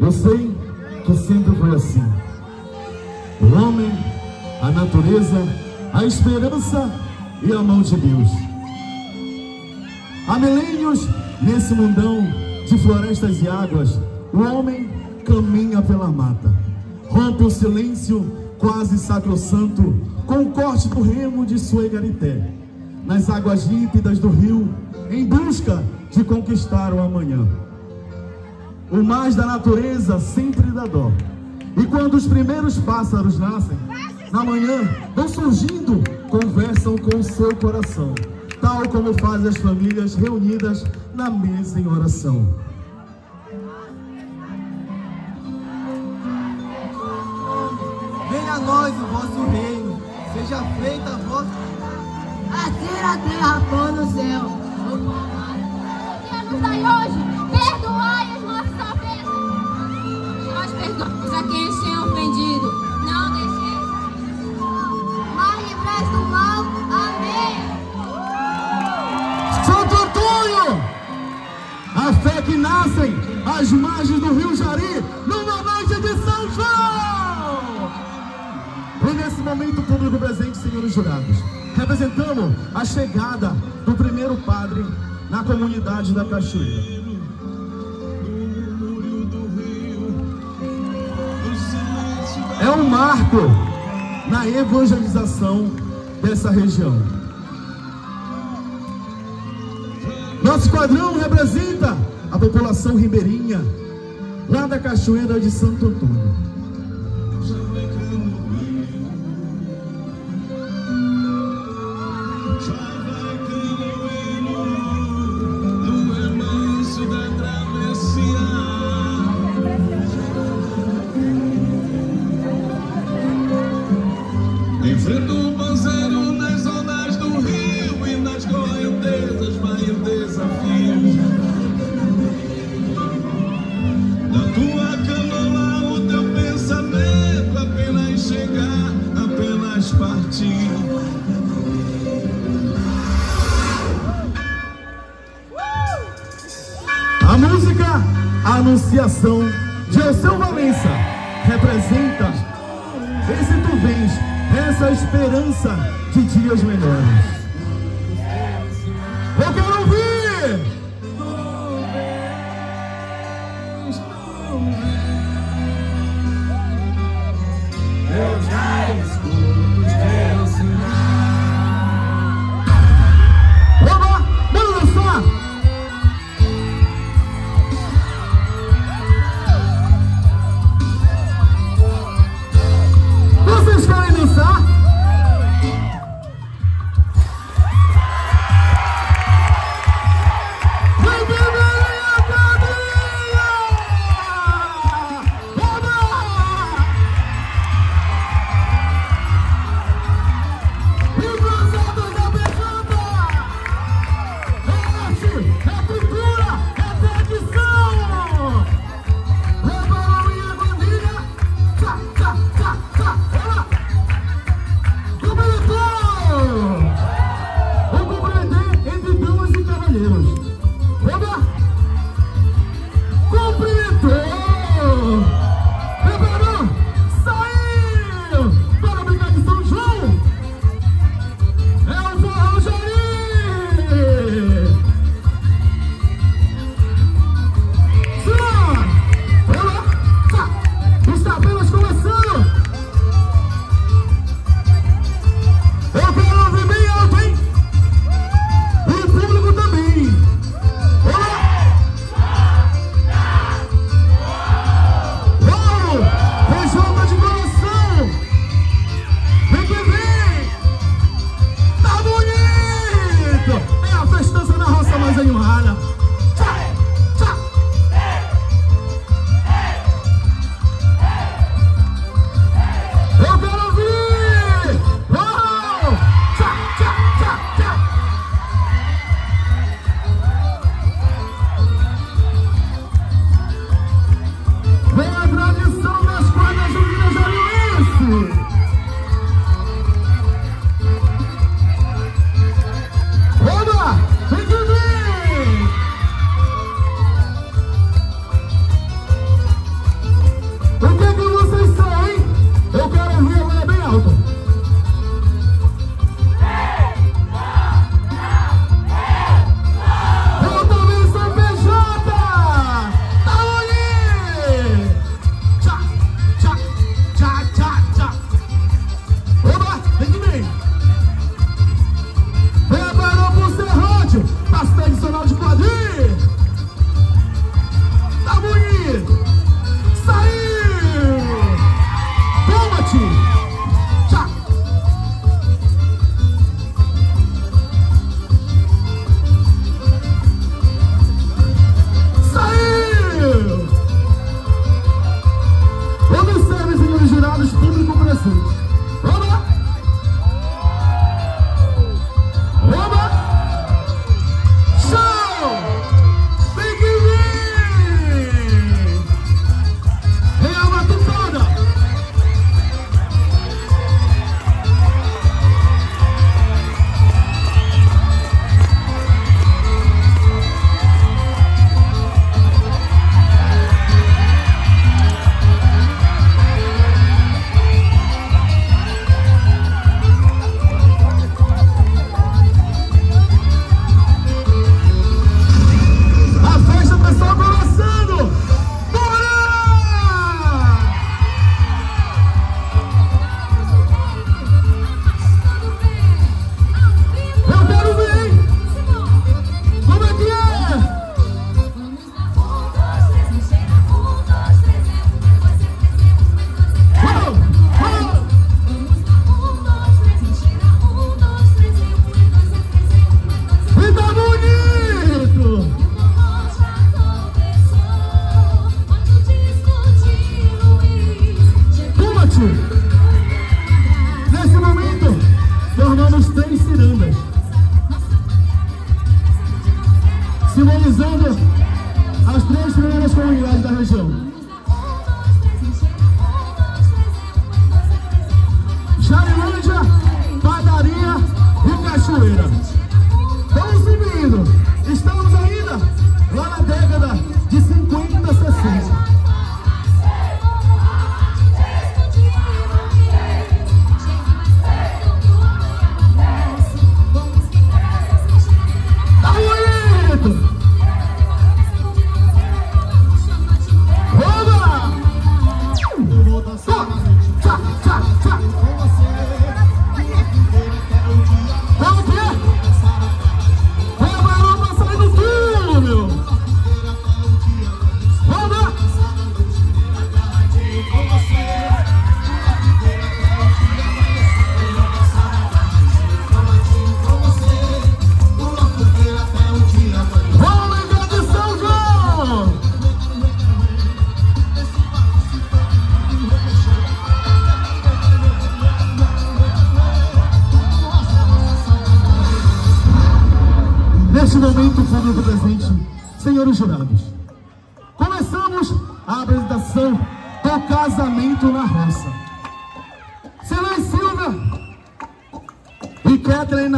Eu sei que sempre foi assim. O homem, a natureza, a esperança e a mão de Deus. Há milênios nesse mundão de florestas e águas, o homem caminha pela mata, rompe o silêncio quase sacrossanto com o corte do remo de sua egarité, nas águas límpidas do rio, em busca de conquistar o amanhã. O mais da natureza sempre dá dó. E quando os primeiros pássaros nascem, na manhã vão surgindo, conversam com o seu coração, tal como fazem as famílias reunidas na mesa em oração. Venha a nós o vosso reino, seja feita a vossa. Assim na terra como no céu. O que nos dai hoje, perdoai que nascem às margens do rio Jari, numa noite de São João! E nesse momento público presente, senhores jurados, representamos a chegada do primeiro padre na comunidade da Cachoeira. É um marco na evangelização dessa região. Nosso quadrão representa população ribeirinha, lá da Cachoeira de Santo Antônio. Esperança de dias melhores.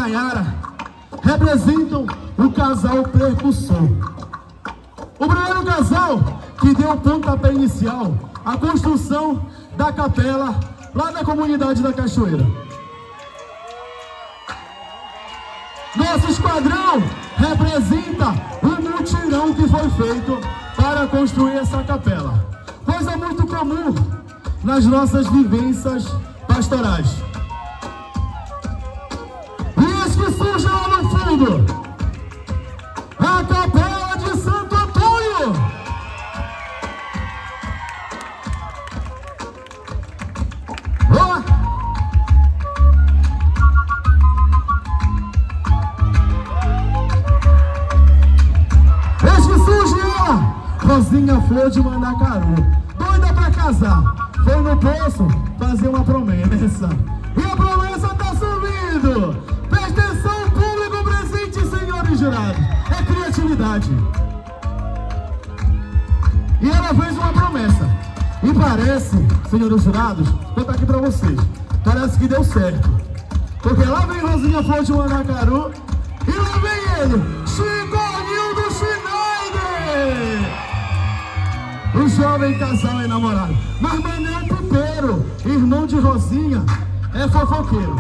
Nayara representam o casal precursor. O primeiro casal que deu pontapé inicial à construção da capela lá na comunidade da Cachoeira. Nosso esquadrão representa o mutirão que foi feito para construir essa capela. Coisa muito comum nas nossas vivências pastorais. De Mandacaru, doida pra casar. Foi no poço fazer uma promessa. E a promessa tá subindo. Presta atenção, público presente, senhores jurados. É criatividade. E ela fez uma promessa. E parece, senhores jurados, vou contar aqui pra vocês. Parece que deu certo. Porque lá vem Rosinha Flor de Mandacaru e lá vem ele, O jovem casal enamorado. Mas Manel Pipeiro, irmão de Rosinha, é fofoqueiro.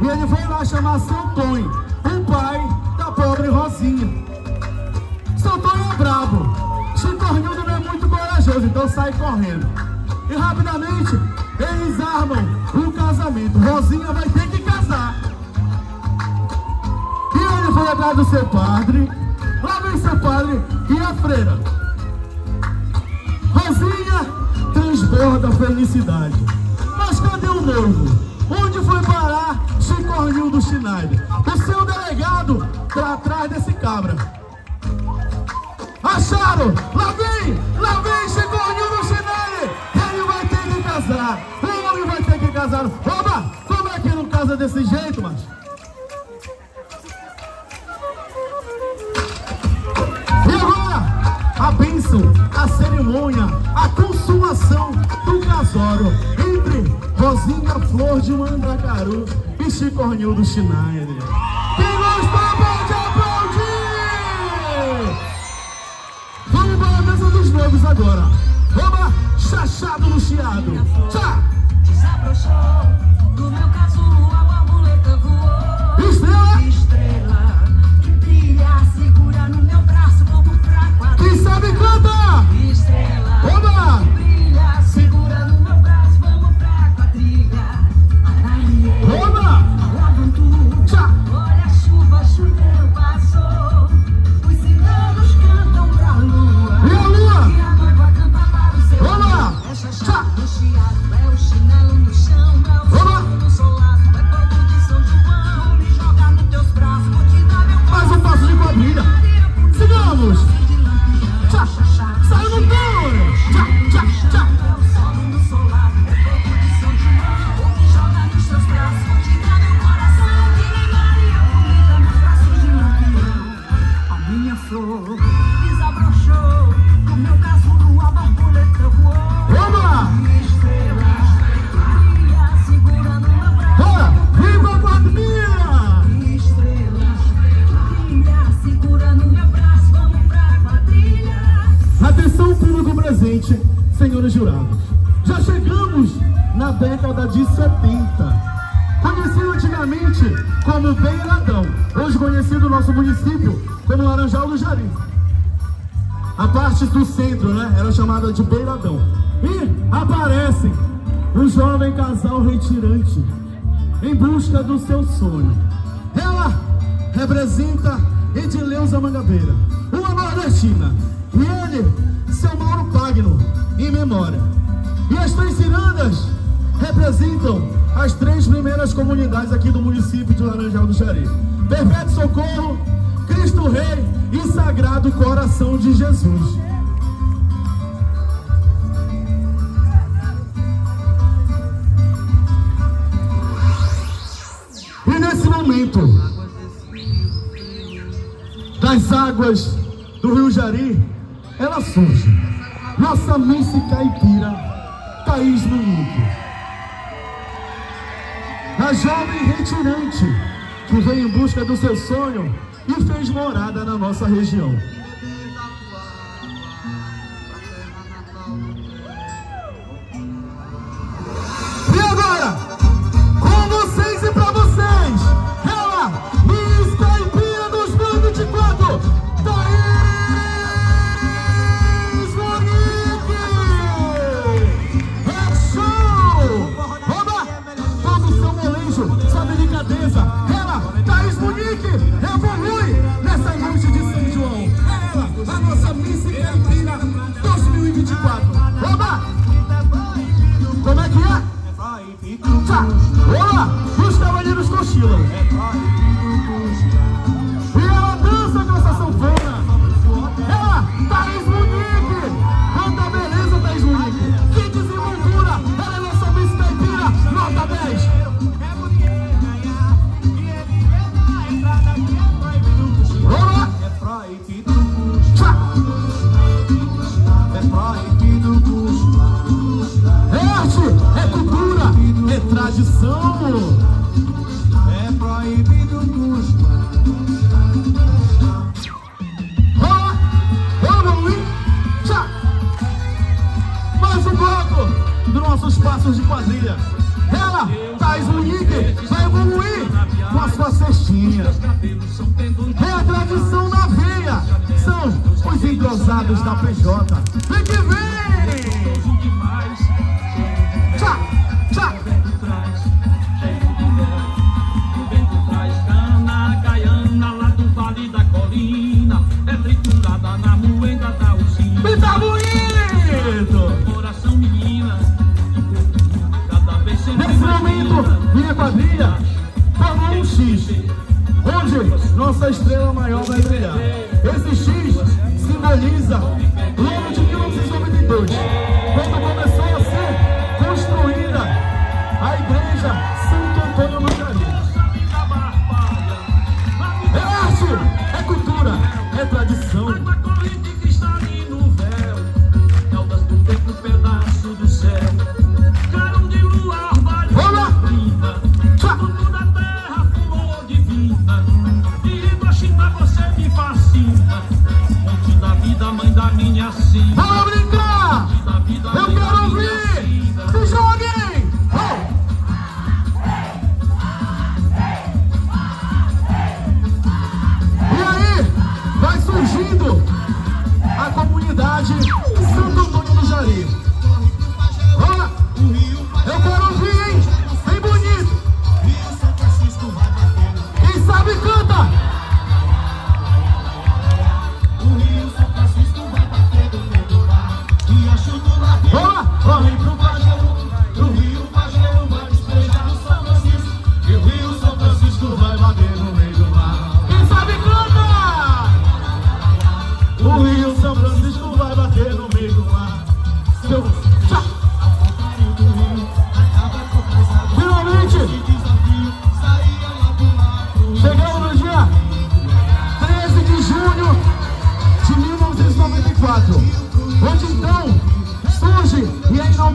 E ele foi lá chamar seu Tonho, o pai da pobre Rosinha. Seu Tonho é brabo. Chicornildo não é muito corajoso, então sai correndo. E rapidamente eles armam o casamento. Rosinha vai ter que casar. E ele foi atrás do seu padre. Lá vem seu padre e a transborda felicidade. Mas cadê o noivo? Onde foi parar Chicornildo Schneider? O seu delegado tá atrás desse cabra. Acharam! Lá vem! Lá vem Chicornildo Schneider! Ele vai ter que casar! O homem vai ter que casar! Oba! Como é que não casa desse jeito, mas? E agora, a bênção, a cerimônia, a consumação do casório entre Rosinha Flor de Mandacaru e Chicornildo Schneider. Quem gostou pode aplaudir! Vamos para a mesa dos noivos agora. Vamos lá, chachado no chiado. Tchá! Desabrochou do meu casulo, a borboleta voou. Estrela parte do centro, né, era chamada de Beiradão. E aparecem um jovem casal retirante em busca do seu sonho. Ela representa Edileuza Mangabeira, uma nordestina, e ele, seu Mauro Pagno, em memória. E as três cirandas representam as três primeiras comunidades aqui do município de Laranjal do Xari. Perfeito Socorro, Cristo Rei e Sagrado Coração de Jesus. E nesse momento, das águas do Rio Jari, ela surge. Nossa Miss Caipira, Thaís Munique. A jovem retirante que veio em busca do seu sonho e fez morada na nossa região. 2024. Passos de quadrilha. Ela, Thais Munique, vai evoluir com a sua cestinha. É a tradição na veia. São os engrosados da PJ. Vem que vem! Tchá! Tchá! É triturada na moenda da usina. E tá bonito! Coração menina, quadrilha formou um X, onde nossa estrela maior vai brilhar. Esse X simboliza Antônio do Jari.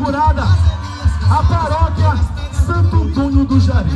Inaugurada a paróquia Santo Antônio do Jari.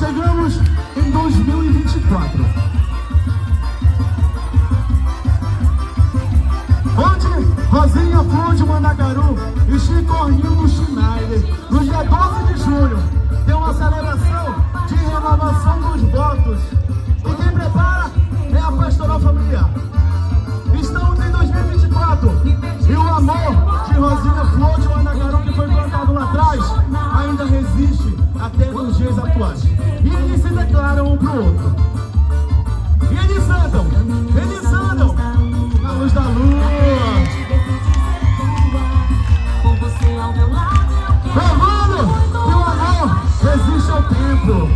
Chegamos em 2024. Onde Rosinha Flor de Managaru e Chicorrinho no Schneider, no dia 12 de julho, tem uma celebração de renovação dos votos. E quem prepara é a pastoral familiar. Estamos em 2024 e o amor de Rosinha Flor de até nos dias atuais. E eles se declaram um pro outro. E eles andam, eles andam na luz da lua. Provando que o amor resiste ao tempo.